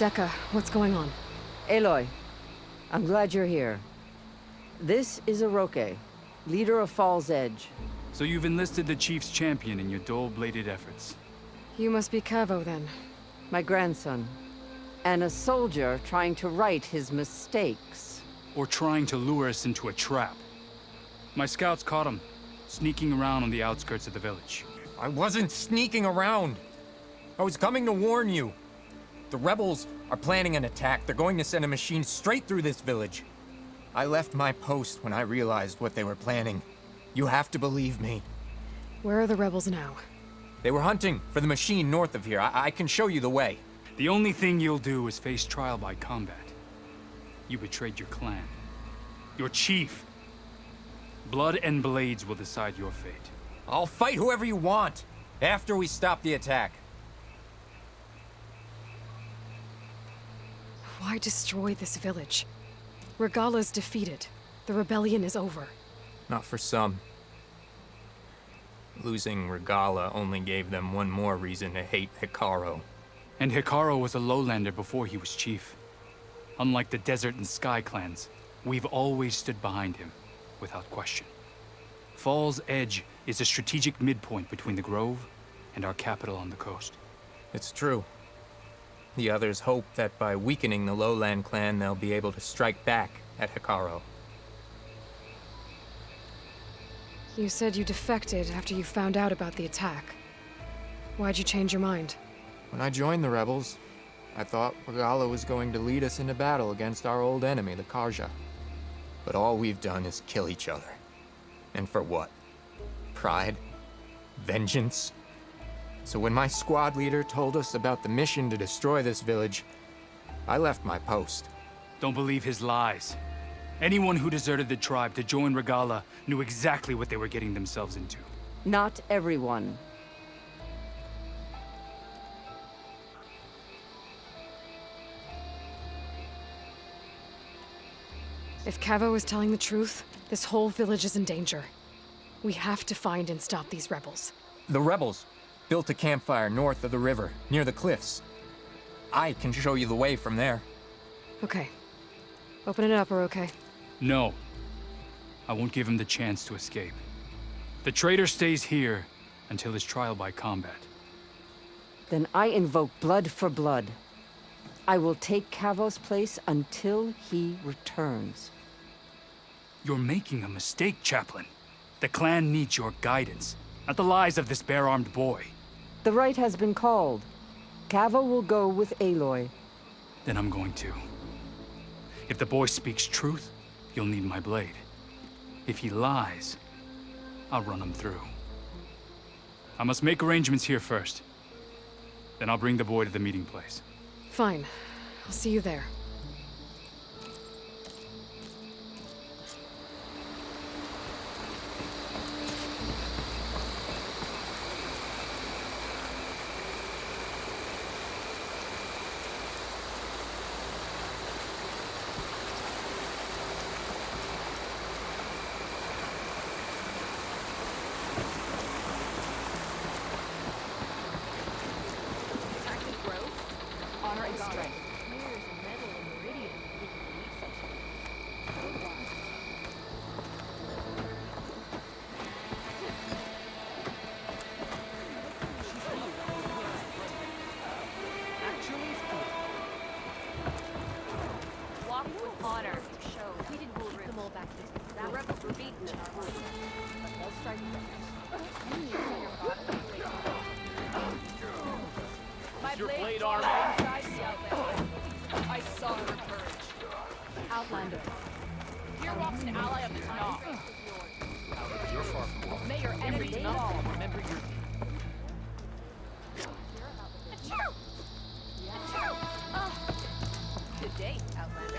Dekka, what's going on? Aloy, I'm glad you're here. This is Oroke, leader of Fall's Edge. So you've enlisted the Chief's champion in your dull-bladed efforts. You must be Cavo, then. My grandson. And a soldier trying to right his mistakes. Or trying to lure us into a trap. My scouts caught him, sneaking around on the outskirts of the village. I wasn't sneaking around. I was coming to warn you. The rebels are planning an attack. They're going to send a machine straight through this village. I left my post when I realized what they were planning. You have to believe me. Where are the rebels now? They were hunting for the machine north of here. I, I can show you the way. The only thing you'll do is face trial by combat. You betrayed your clan. Your chief. Blood and blades will decide your fate. I'll fight whoever you want, after we stop the attack. Why destroy this village? Regalla's defeated. The rebellion is over. Not for some. Losing Regalla only gave them one more reason to hate Hekarro. And Hekarro was a lowlander before he was chief. Unlike the Desert and Sky clans, we've always stood behind him, without question. Fall's Edge is a strategic midpoint between the Grove and our capital on the coast. It's true. The others hope that by weakening the Lowland clan, they'll be able to strike back at Hekarro. You said you defected after you found out about the attack. Why'd you change your mind? When I joined the rebels, I thought Regalla was going to lead us into battle against our old enemy, the Carja. But all we've done is kill each other. And for what? Pride? Vengeance? So when my squad leader told us about the mission to destroy this village, I left my post. Don't believe his lies. Anyone who deserted the tribe to join Regalla knew exactly what they were getting themselves into. Not everyone. If Cavo is telling the truth, this whole village is in danger. We have to find and stop these rebels. The rebels built a campfire north of the river, near the cliffs. I can show you the way from there. Okay. Open it up, or okay? No. I won't give him the chance to escape. The traitor stays here until his trial by combat. Then I invoke blood for blood. I will take Cavo's place until he returns. You're making a mistake, Chaplain. The clan needs your guidance, not the lies of this bare-armed boy. The rite has been called. Cavo will go with Aloy. Then I'm going to. If the boy speaks truth, you'll need my blade. If he lies, I'll run him through. I must make arrangements here first. Then I'll bring the boy to the meeting place. Fine. I'll see you there. Walk with honor. We didn't keep them all back here. The rebels were beaten. They'll strike first. You need to your bottom. My your blade blade fought armor? Outlander. Here walks an ally of the Tenakth. You're far from wrong. May your enemies Enough. fall. Remember your Achoo! Achoo! Ah! Oh. Good day, Outlander.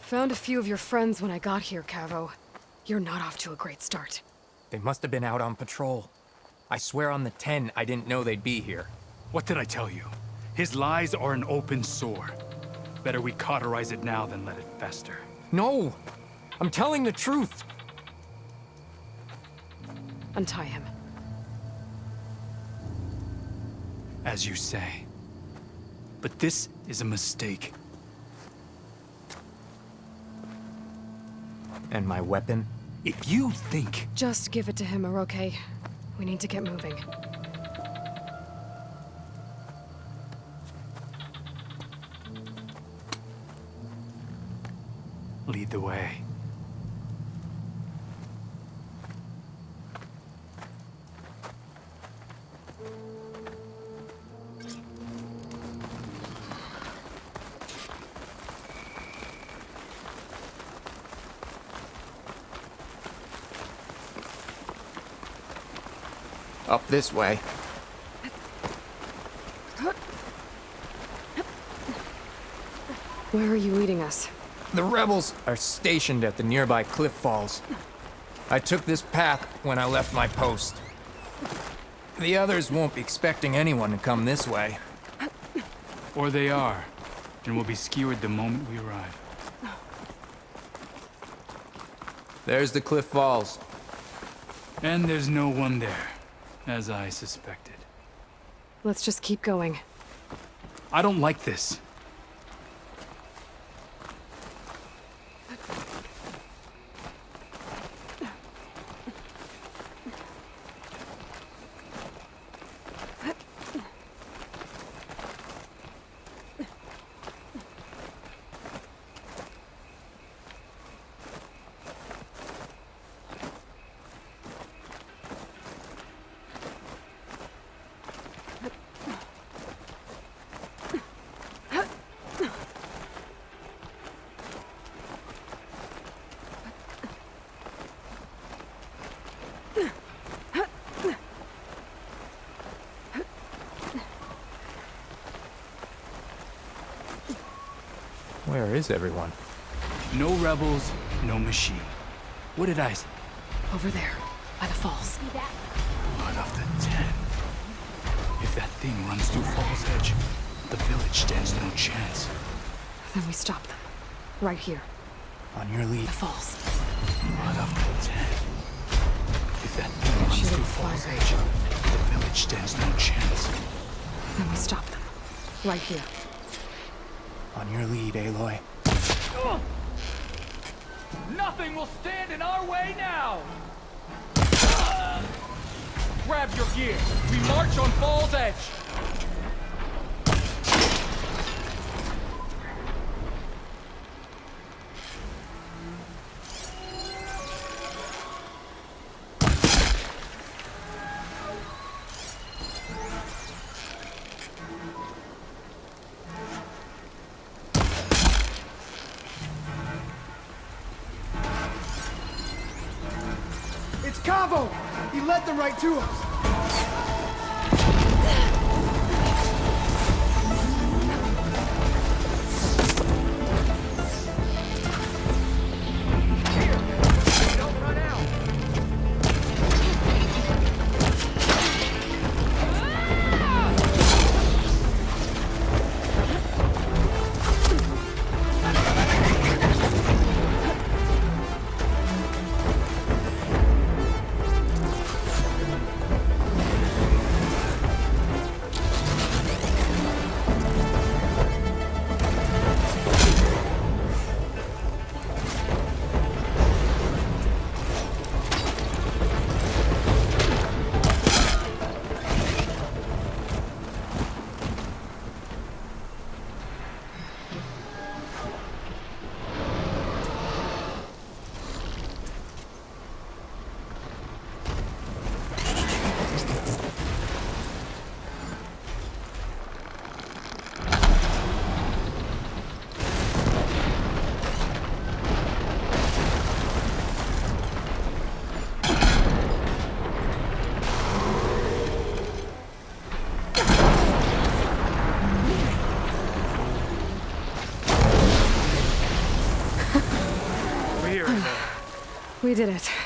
Found a few of your friends when I got here, Cavo. You're not off to a great start. They must have been out on patrol. I swear on the ten, I didn't know they'd be here. What did I tell you? His lies are an open sore. Better we cauterize it now than let it fester. No! I'm telling the truth! Untie him. As you say. But this is a mistake. And my weapon? If you think Just give it to him, Oroke. We need to get moving. lead the way. Up this way. Where are you leading us? The rebels are stationed at the nearby cliff falls. I took this path when I left my post. The others won't be expecting anyone to come this way. Or they are, and will be skewered the moment we arrive. There's the cliff falls. And there's no one there, as I suspected. Let's just keep going. I don't like this. Where is everyone? No rebels, no machine. What did I say? Over there, by the falls. Blood of the Ten. If that thing runs through Fall's Edge, the village stands no chance. Then we stop them. Right here, On your lead. the falls. Blood of the Ten. If that thing runs Shoot through it Fall's fire. Edge, the village stands no chance. Then we stop them. Right here. On your lead, Aloy. Nothing will stand in our way now! Grab your gear. We march on Fall's Edge. Cavo! He led them right to us! We did it.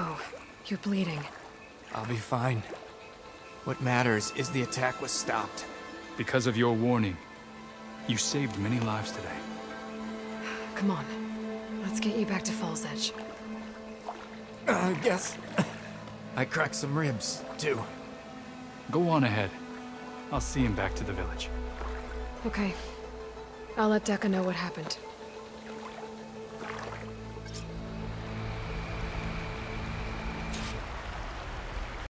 Cavo, you're bleeding. I'll be fine. What matters is the attack was stopped. Because of your warning, you saved many lives today. Come on. Let's get you back to Falls Edge. Uh, I guess I cracked some ribs, too. Go on ahead. I'll see him back to the village. Okay. I'll let Dekka know what happened.